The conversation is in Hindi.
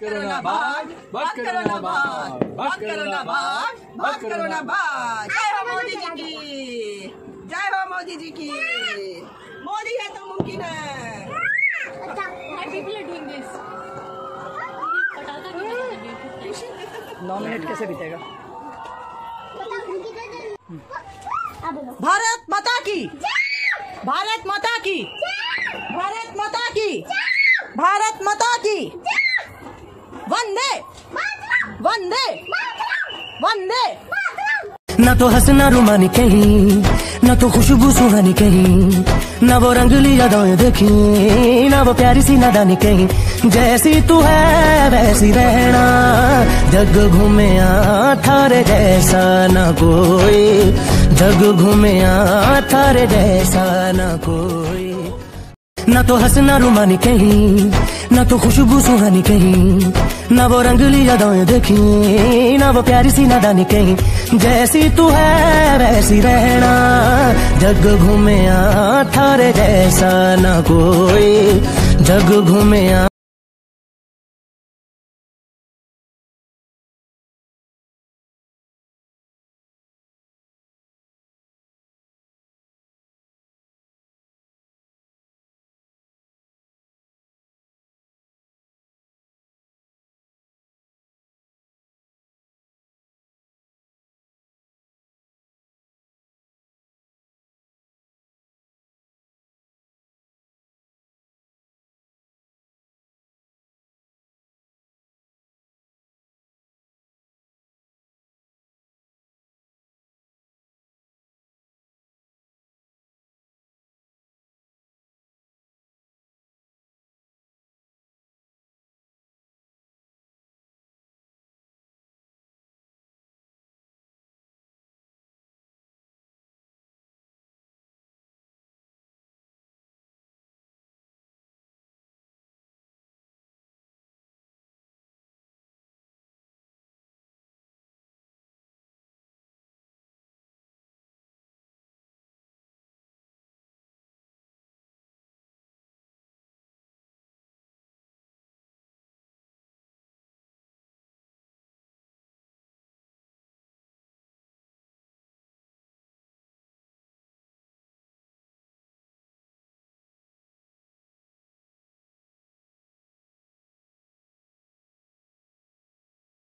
करो ना भाग बात करो ना भाग करो ना भाग करो ना भाग जय हो मोदी जी की। जय हो मोदी जी की। मोदी है तो मुमकिन है। लगे? नौ मिनट कैसे बीतेगा? भारत माता की। भारत माता की। भारत माता की। भारत माता की। वंदे। वंदे। वंदे। ना तो हंसना रुमानी कहीं, न तो खुशबू सुहानी कहीं, ना वो रंगली यादें देखी, ना वो प्यारी सी नादानी कहीं। जैसी तू है, वैसी रहना, जग घूमे थारे जैसा न कोई, जग घूमे थारे जैसा न कोई। ना तो हंसना रुमानी कहीं, ना तो खुशबू सुहानी कहीं, ना वो रंगली यादाएँ देखी, ना वो प्यारी सी नादानी कहीं। जैसी तू है, वैसी रहना, जग घूमे थारे जैसा ना कोई। जग घूमे